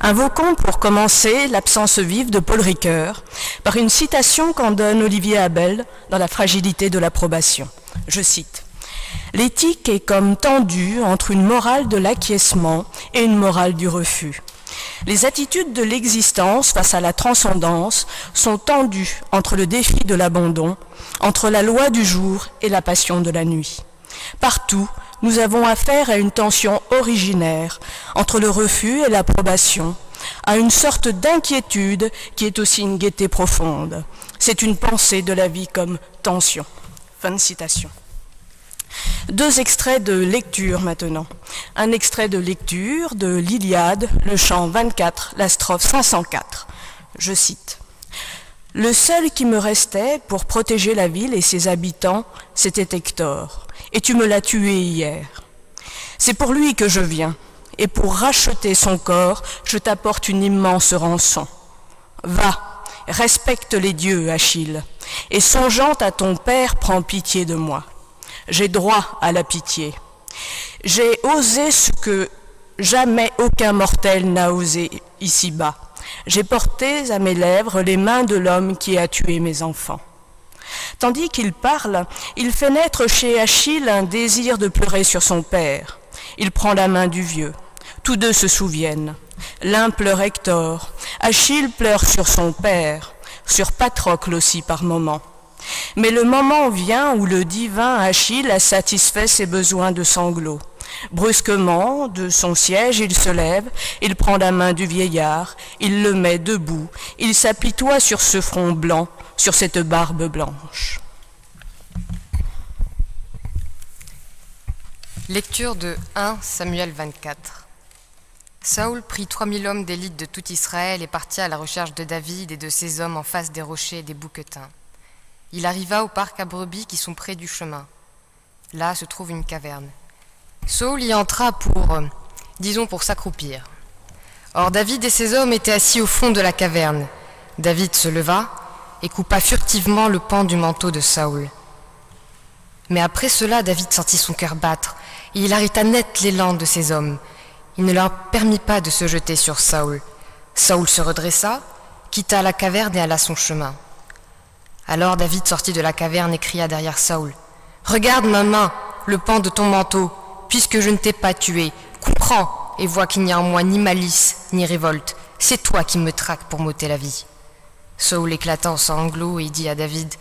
Invoquons pour commencer l'absence vive de Paul Ricoeur par une citation qu'en donne Olivier Abel dans La fragilité de l'approbation. Je cite L'éthique est comme tendue entre une morale de l'acquiescement et une morale du refus. Les attitudes de l'existence face à la transcendance sont tendues entre le défi de l'abandon, entre la loi du jour et la passion de la nuit. Partout, nous avons affaire à une tension originaire entre le refus et l'approbation, à une sorte d'inquiétude qui est aussi une gaieté profonde. C'est une pensée de la vie comme tension. Fin de citation. Deux extraits de lecture maintenant. Un extrait de lecture de l'Iliade, le chant 24, la strophe 504. Je cite. Le seul qui me restait pour protéger la ville et ses habitants, c'était Hector, et tu me l'as tué hier. C'est pour lui que je viens, et pour racheter son corps, je t'apporte une immense rançon. Va, respecte les dieux, Achille, et songeant à ton père, prends pitié de moi. J'ai droit à la pitié. J'ai osé ce que jamais aucun mortel n'a osé ici-bas. J'ai porté à mes lèvres les mains de l'homme qui a tué mes enfants. Tandis qu'il parle, il fait naître chez Achille un désir de pleurer sur son père. Il prend la main du vieux. Tous deux se souviennent. L'un pleure Hector, Achille pleure sur son père, sur Patrocle aussi par moments. Mais le moment vient où le divin Achille a satisfait ses besoins de sanglots. Brusquement, de son siège, il se lève, il prend la main du vieillard, il le met debout, il s'apitoie sur ce front blanc, sur cette barbe blanche. Lecture de 1 Samuel 24. Saoul prit trois mille hommes d'élite de tout Israël et partit à la recherche de David et de ses hommes en face des rochers et des bouquetins. Il arriva au parc à brebis qui sont près du chemin. Là se trouve une caverne. Saul y entra pour, euh, disons, pour s'accroupir. Or David et ses hommes étaient assis au fond de la caverne. David se leva et coupa furtivement le pan du manteau de Saul. Mais après cela, David sentit son cœur battre, et il arrêta net l'élan de ses hommes. Il ne leur permit pas de se jeter sur Saul. Saul se redressa, quitta la caverne et alla son chemin. Alors David sortit de la caverne et cria derrière Saul. Regarde ma main, le pan de ton manteau, puisque je ne t'ai pas tué. Comprends et vois qu'il n'y a en moi ni malice, ni révolte. C'est toi qui me traques pour m'ôter la vie. Saul éclata en sanglots et dit à David,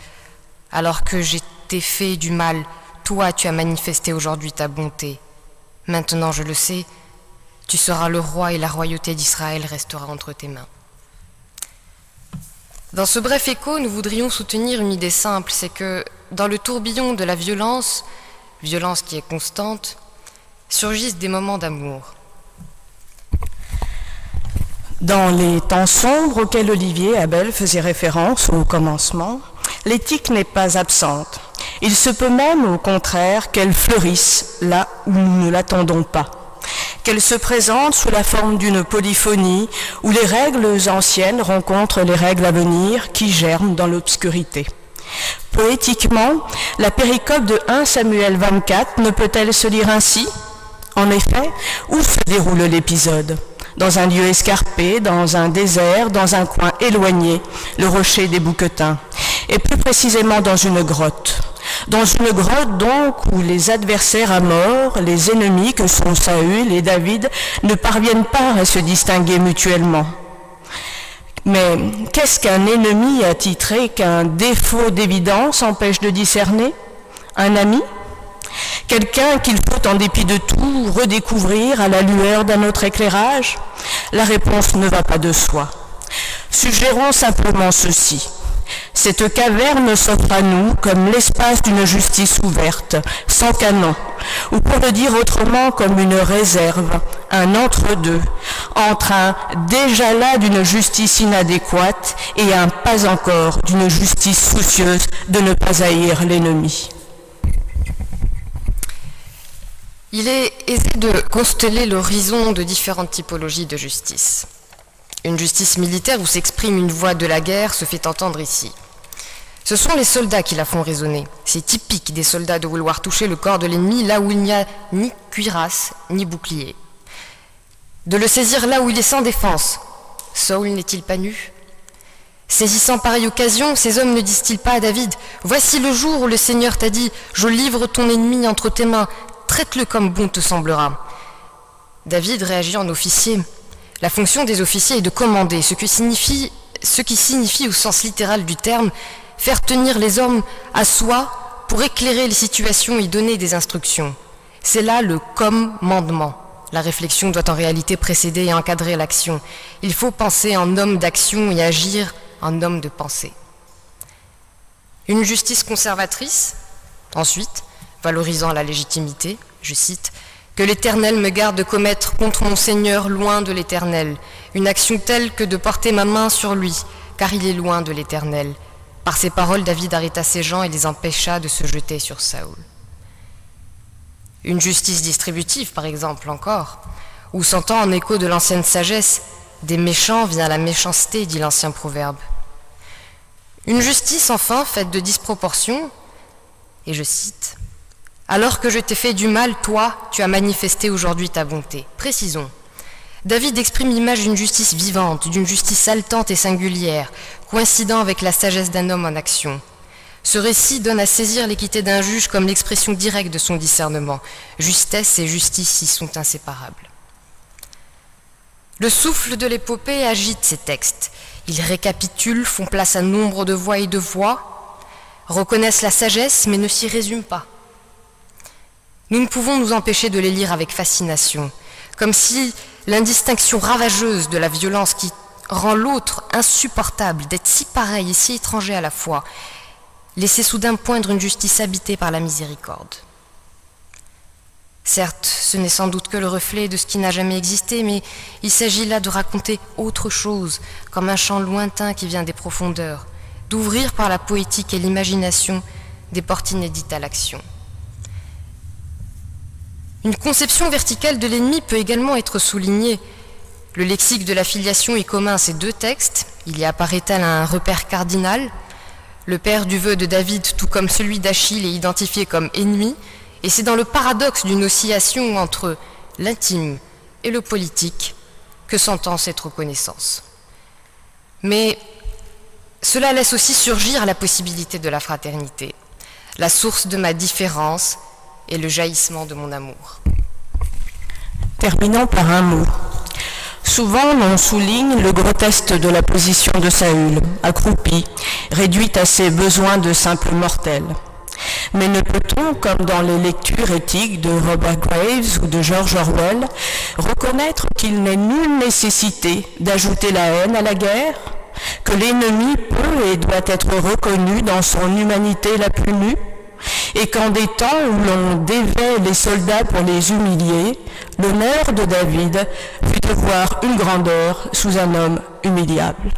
Alors que j'étais fait du mal, toi tu as manifesté aujourd'hui ta bonté. Maintenant je le sais, tu seras le roi et la royauté d'Israël restera entre tes mains. Dans ce bref écho, nous voudrions soutenir une idée simple, c'est que dans le tourbillon de la violence, violence qui est constante, surgissent des moments d'amour. Dans les temps sombres auxquels Olivier Abel faisait référence au commencement, l'éthique n'est pas absente. Il se peut même, au contraire, qu'elle fleurisse là où nous ne l'attendons pas qu'elle se présente sous la forme d'une polyphonie où les règles anciennes rencontrent les règles à venir qui germent dans l'obscurité. Poétiquement, la péricope de 1 Samuel 24 ne peut-elle se lire ainsi? En effet, où se déroule l'épisode? Dans un lieu escarpé, dans un désert, dans un coin éloigné, le rocher des bouquetins, et plus précisément dans une grotte. Dans une grotte donc où les adversaires à mort, les ennemis que sont Saül et David, ne parviennent pas à se distinguer mutuellement. Mais qu'est-ce qu'un ennemi attitré qu'un défaut d'évidence empêche de discerner? Un ami? Quelqu'un qu'il faut en dépit de tout redécouvrir à la lueur d'un autre éclairage La réponse ne va pas de soi. Suggérons simplement ceci. Cette caverne s'offre à nous comme l'espace d'une justice ouverte, sans canon, ou pour le dire autrement comme une réserve, un entre-deux, entre un déjà là d'une justice inadéquate et un pas encore d'une justice soucieuse de ne pas haïr l'ennemi. Il est aisé de consteller l'horizon de différentes typologies de justice. Une justice militaire où s'exprime une voix de la guerre se fait entendre ici. Ce sont les soldats qui la font résonner. C'est typique des soldats de vouloir toucher le corps de l'ennemi là où il n'y a ni cuirasse ni bouclier. de le saisir là où il est sans défense. Saul n'est-il pas nu? Saisissant pareille occasion, ces hommes ne disent-ils pas à David Voici le jour où le Seigneur t'a dit Je livre ton ennemi entre tes mains, traite-le comme bon te semblera. David réagit en officier. La fonction des officiers est de commander, ce, qui signifie au sens littéral du terme faire tenir les hommes à soi pour éclairer les situations et donner des instructions. C'est là le commandement. La réflexion doit en réalité précéder et encadrer l'action. Il faut penser en homme d'action et agir en homme de pensée. Une justice conservatrice, ensuite, valorisant la légitimité, je cite, que l'Éternel me garde de commettre contre mon Seigneur loin de l'Éternel, une action telle que de porter ma main sur lui, car il est loin de l'Éternel. Par ces paroles, David arrêta ses gens et les empêcha de se jeter sur Saül. Une justice distributive, par exemple, encore, où s'entend en écho de l'ancienne sagesse, des méchants vient la méchanceté, dit l'ancien proverbe. Une justice, enfin, faite de disproportion, et je cite, Alors que je t'ai fait du mal, toi, tu as manifesté aujourd'hui ta bonté. Précisons. David exprime l'image d'une justice vivante, d'une justice haletante et singulière, coïncidant avec la sagesse d'un homme en action. Ce récit donne à saisir l'équité d'un juge comme l'expression directe de son discernement. Justesse et justice y sont inséparables. Le souffle de l'épopée agite ces textes. Ils récapitulent, font place à nombre de voix et de voix, reconnaissent la sagesse mais ne s'y résument pas. Nous ne pouvons nous empêcher de les lire avec fascination, comme si l'indistinction ravageuse de la violence qui rend l'autre insupportable d'être si pareil et si étranger à la fois laisser soudain poindre une justice habitée par la miséricorde. Certes, ce n'est sans doute que le reflet de ce qui n'a jamais existé, mais il s'agit là de raconter autre chose, comme un chant lointain qui vient des profondeurs, d'ouvrir par la poétique et l'imagination des portes inédites à l'action. Une conception verticale de l'ennemi peut également être soulignée. Le lexique de la filiation est commun à ces deux textes. Il y apparaît-elle un repère cardinal? Le père du vœu de David, tout comme celui d'Achille, est identifié comme ennemi, et c'est dans le paradoxe d'une oscillation entre l'intime et le politique que s'entend cette reconnaissance. Mais cela laisse aussi surgir la possibilité de la fraternité, la source de ma différence et le jaillissement de mon amour. Terminons par un mot, Souvent, on souligne le grotesque de la position de Saül, accroupi, réduit à ses besoins de simple mortel. Mais ne peut-on, comme dans les lectures éthiques de Robert Graves ou de George Orwell, reconnaître qu'il n'est nulle nécessité d'ajouter la haine à la guerre, que l'ennemi peut et doit être reconnu dans son humanité la plus nue, et qu'en des temps où l'on dévait les soldats pour les humilier, l'honneur de David fut de voir une grandeur sous un homme humiliable.